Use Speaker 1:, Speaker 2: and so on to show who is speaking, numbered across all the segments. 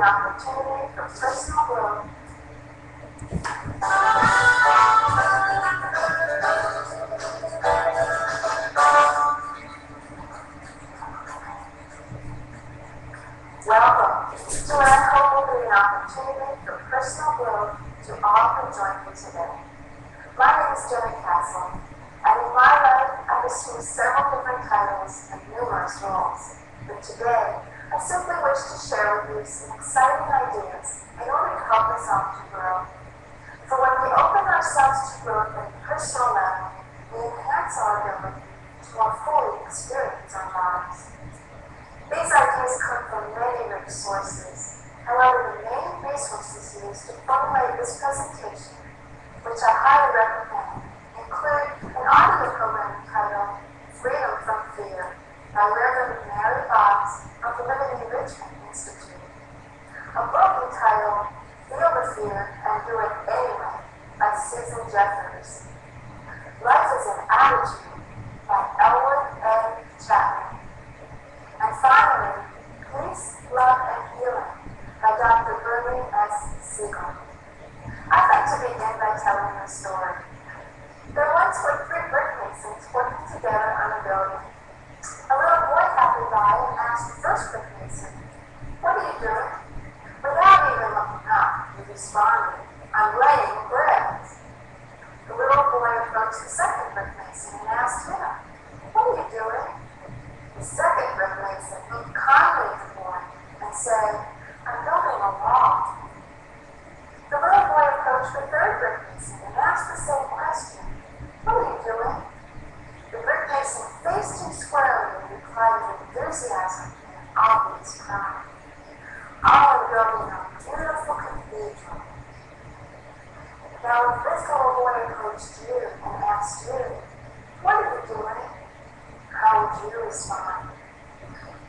Speaker 1: opportunity for personal growth. Welcome to I hope an opportunity for personal growth to all who join me today. My name is Jenny Castle, and in my life I've assumed several different titles and numerous roles. But today, I simply wish to share with you some exciting ideas in order to help us all to grow. For when we open ourselves to growth at a personal level, we enhance our ability to more fully experience our lives. These ideas come from many rich sources. However, the main resources used to formulate this presentation, which I highly recommend, include an audio program entitled Freedom from Fear by Reverend Mary Boggs of the Enrichment Institute, a book entitled Feel the Fear and Do It Anyway by Susan Jeffers, Life is an Attitude by Elwood A. Chapman, and finally, Peace, Love, and Healing by Dr. Bernie S. Siegel. I'd like to begin by telling a story. There once were three brickmasons working together on a building. A little boy happened by and asked the first brickmason, What are you doing? Without even looking up, he responded, I'm laying bricks. The little boy approached the second brickmason and asked him, What are you doing? The second brickmason looked kindly at the boy and said, I'm building a wall. The little boy approached the third brickmason and asked the same question. What are you doing? The brickmason faced him squarely and replied with enthusiasm and obvious pride. I am building a beautiful cathedral. Now, if this little boy approached you and asked you, What are you doing? How would you respond?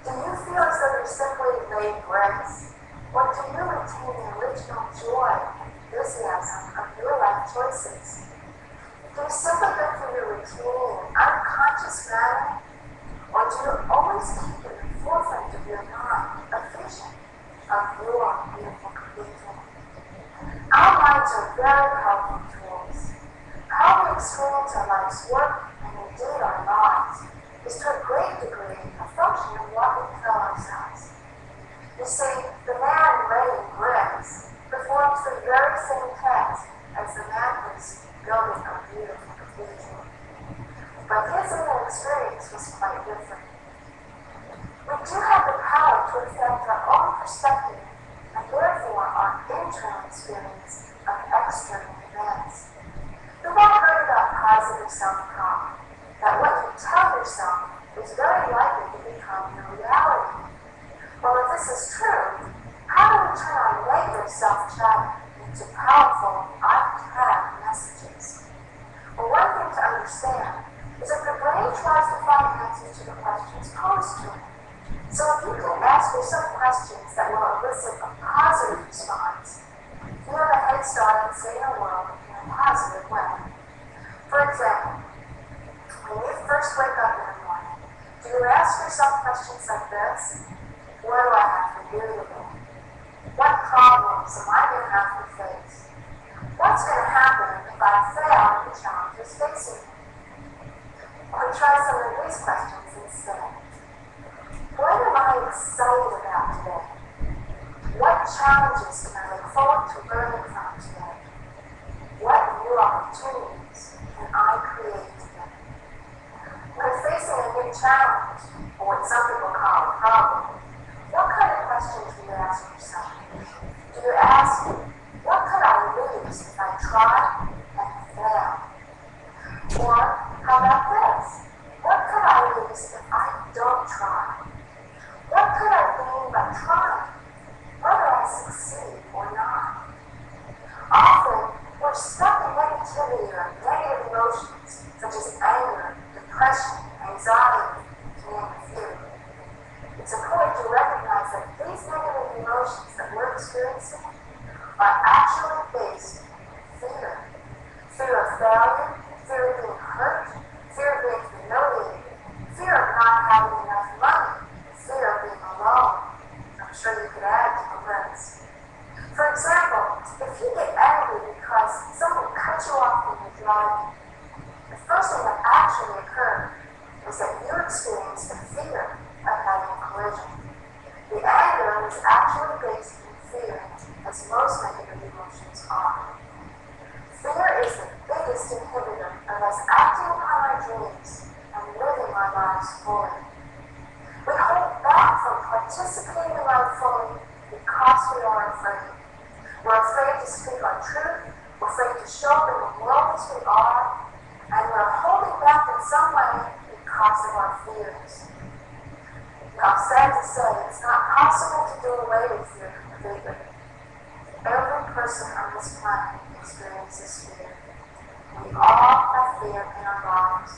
Speaker 1: Do you feel as though you simply laid bricks? Or do you retain the original joy and enthusiasm of your life choices? Do you simply go through your routine in unconscious manner? Or do you always keep in the forefront of your mind a vision of your? Our are very powerful tools. How we experience our life's work and indeed our lives is to a great degree a function of what we tell ourselves. You see, the man laying bricks performs the very same task as the man who's building a beautiful cathedral. But his inner experience was quite different. We do have the power to affect our own perspective and therefore our internal experience external events. We've all heard about positive self-talk, that what you tell yourself is very likely to become your reality. Well, if this is true, how do we turn our negative self-chatter into powerful I can messages? Well, one thing to understand is that the brain tries to find answers to the questions posed to it. So if you can ask yourself questions that will elicit a positive response, you have a head start in seeing the world in a positive way. For example, when you first wake up in the morning, do you ask yourself questions like this? What do I have to do today? What problems am I going to have to face? What's going to happen if I fail at the challenges facing me? Or try some of these questions instead. What am I excited about today? What challenges can I forward to learning from today? What new opportunities can I create today? When facing a new challenge, or what some people call a problem, what kind of questions do you ask yourself? Do you ask, what could I lose if I try and fail? Or stuck in negativity or negative emotions such as anger, depression, anxiety, and fear. It's important to recognize that these negative emotions that we're experiencing are actually based on fear. Fear of failure, fear of being hurt, fear of being humiliated, fear of not having enough money, fear of being alone. I'm sure you could add to the list. For example, if you get angry because someone cut you off when you're driving, the first thing that actually occurred is that you experienced the fear of having a collision. The anger is actually based in fear, as most negative emotions are. Fear is the biggest inhibitor of us acting upon our dreams and living our lives fully. We hold back from participating in life fully because we are afraid. We're afraid to speak our truth. We're afraid to show the world as we are. And we're holding back in some way because of our fears. Now, sad to say, it's not possible to do away with fear completely. Every person on this planet experiences fear. We all have fear in our lives.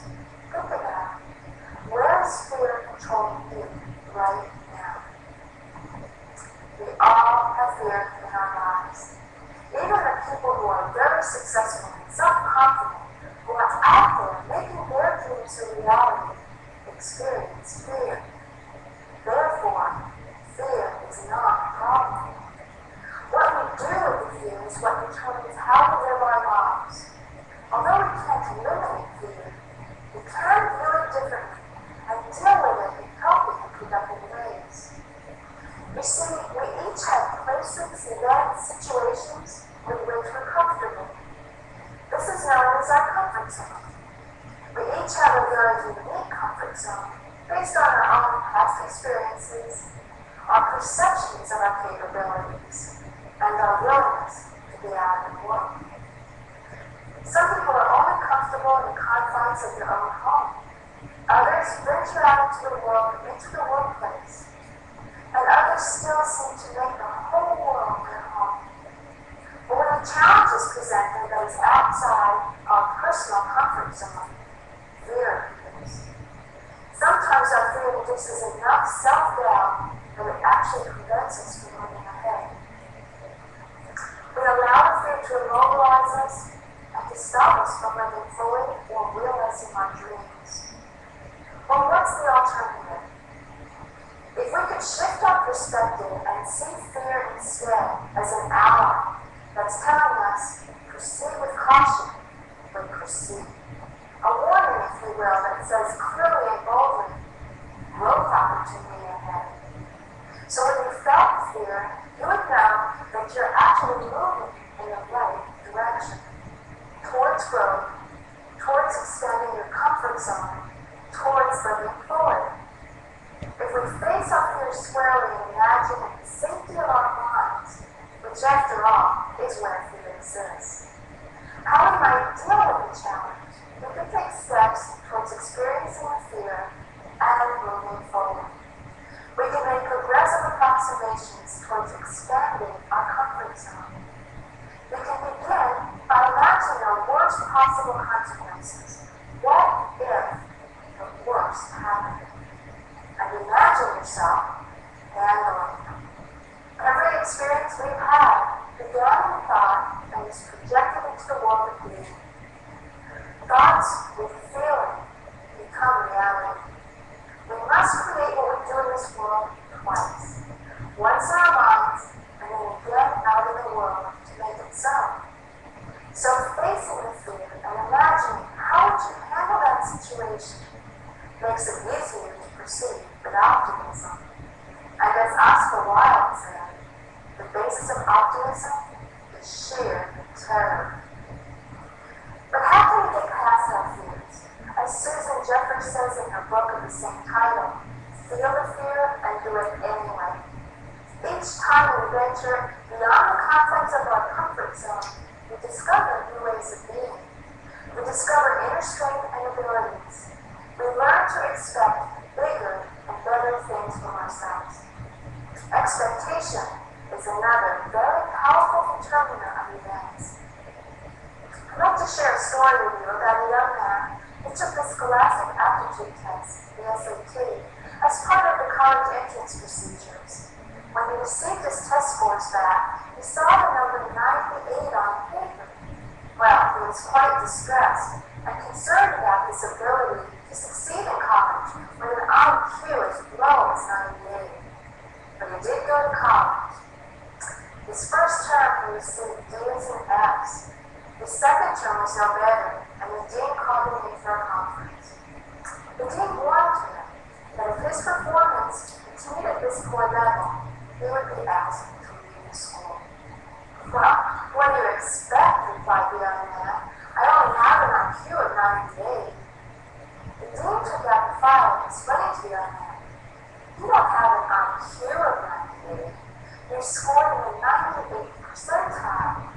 Speaker 1: Think about it. Where is fear controlling you right now? We all have fear in our lives. Even the people who are very successful and self-confident, who are out there making their dreams a reality, experience fear. Therefore, fear is not a problem. What we do with the fear is what determines how we live our lives. Although we can't eliminate fear, we can view it differently and deal with it in healthy and productive ways. You see, we each have places, events, situations with which we're comfortable. This is known as our comfort zone. We have a unique comfort zone based on our own past experiences, our perceptions of our capabilities, and our willingness to be out in the world. Some people are only comfortable in the confines of their own home. Others venture out into the world, into the workplace, and others still seem to make the whole world their home. But when a challenge is presented that is outside our personal comfort zone, Sometimes our fear induces enough self-doubt that it actually prevents us from moving ahead. We allow the fear to immobilize us and to stop us from living fully or realizing our dreams. Well, what's the alternative? If we could shift our perspective and see fear instead as an ally that's telling us, proceed with caution, but proceed. That says clearly and boldly, growth opportunity ahead. So when you felt fear, you would know that you're actually moving in the right direction towards growth, towards expanding your comfort zone, towards living forward. If we face our fears squarely and imagine in the safety of our minds, which after all is where fear exists, how we might deal with the challenge, we can take steps towards experiencing the fear and moving forward. We can make progressive approximations towards expanding our comfort zone. We can begin by imagining the worst possible consequences. What if the worst happened? and imagine yourself handling them. Every experience we've had began in thought and is projected into the world of being. Thoughts with feeling become reality. We must create what we do in this world twice. Once in our minds, and then again out of the world to make it so. So facing the fear and imagining how would you handle that situation makes it easier to proceed with optimism. And as Oscar Wilde said, the basis of optimism is sheer terror. But how can we get past our fears? As Susan Jeffers says in her book of the same title, feel the fear and do it anyway. Each time we venture beyond the confines of our comfort zone, we discover new ways of being. We discover inner strength and abilities. We learn to expect bigger and better things from ourselves. Expectation is another very powerful determiner of events. I'd like to share a story with you about a young man who took the Scholastic Aptitude Test, the SAT, as part of the college entrance procedures. When he received his test scores back, he saw the number 98 on paper. Well, he was quite distressed and concerned about his ability to succeed in college with an IQ as low as 98. But he did go go to college. His first term, he received D's and F's. His second term was no better, and the dean called him in for a conference. The dean warned him that if his performance continued at this poor level, he would be asked to leave the school. Well, what do you expect? replied the young man. I only have an IQ of 98. The dean took out the file and explained to the young man, You don't have an IQ of 98. You scored in the 98th percentile.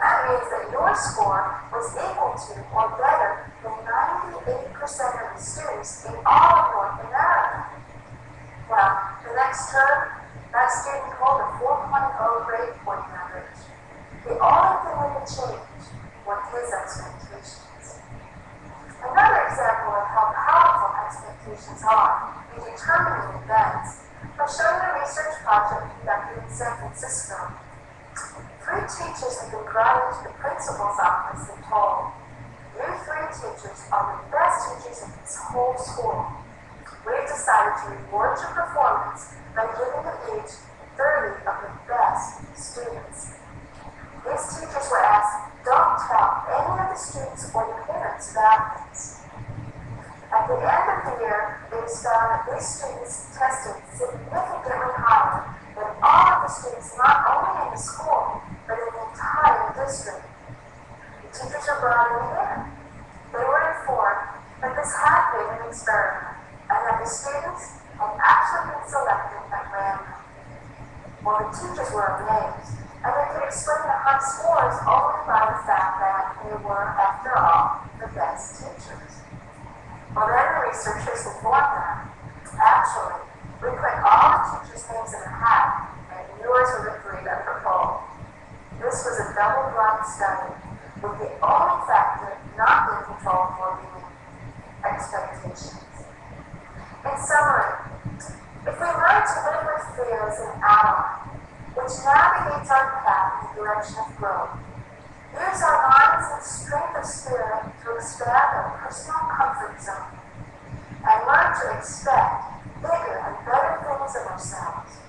Speaker 1: That means that your score was equal to or better than 98% of the students in all North Well, the next term, that student pulled a 4.0 grade point average. The only thing we could change were his expectations. Another example of how powerful expectations are in determining events I'll show a research project conducted in San Francisco. Three teachers have been brought into the principal's office and told, you three teachers are the best teachers in this whole school. To reward your performance by giving them each 30 of the best students. These teachers were asked, don't tell any of the students or the parents about this. At the end of the year, it was found that these students tested significantly higher than all of the students not only in the school, but in the entire district. The teachers were brought in again. They were informed that this had been an experiment and that the students had actually been selected at random. Well, the teachers were amazed, and they could explain the high scores only by the fact that they were, after all, the best teachers. Well, then the researchers informed them, actually, we put all the teachers' names in a hat, and yours were the three that were. This was a double-blind study, with the only factor not being controlled for being expectations. In summary, if we learn to live with fear as an ally, which navigates our path in the direction of growth, Use our minds and strength of spirit to expand our personal comfort zone and learn to expect bigger and better things of ourselves.